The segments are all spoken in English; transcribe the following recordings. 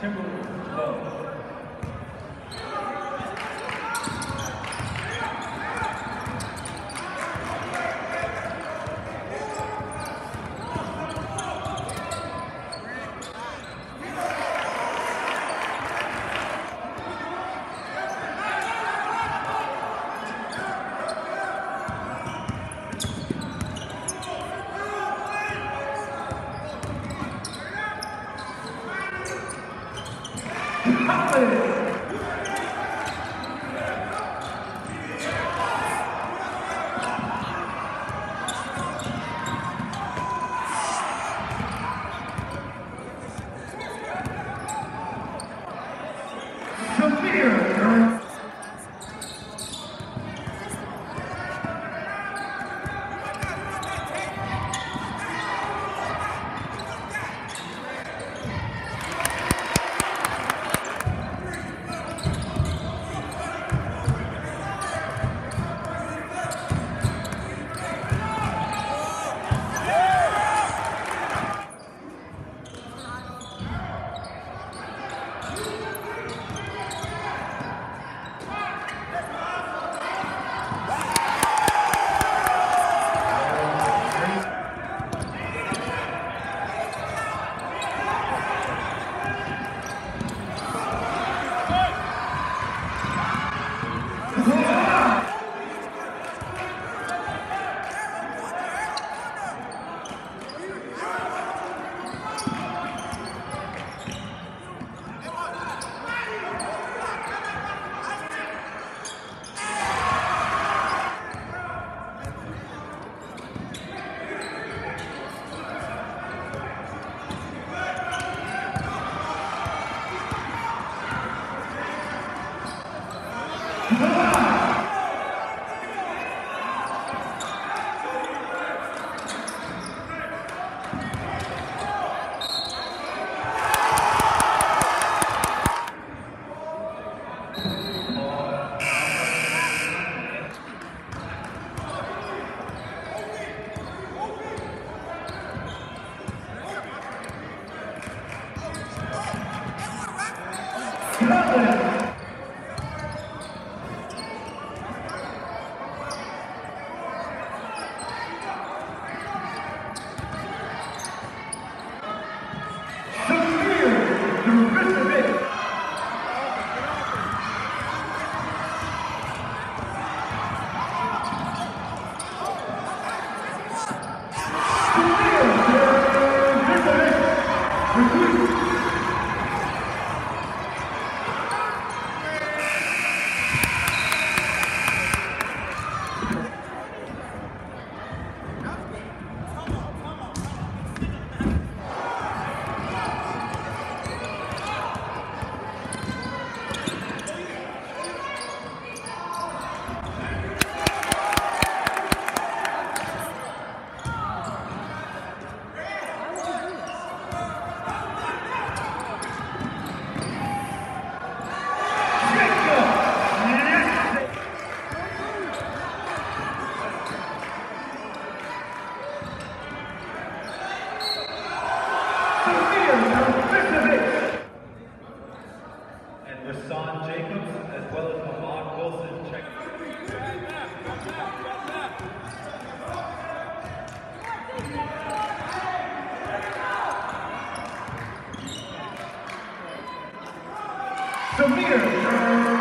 템포 Samir Samir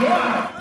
Yeah.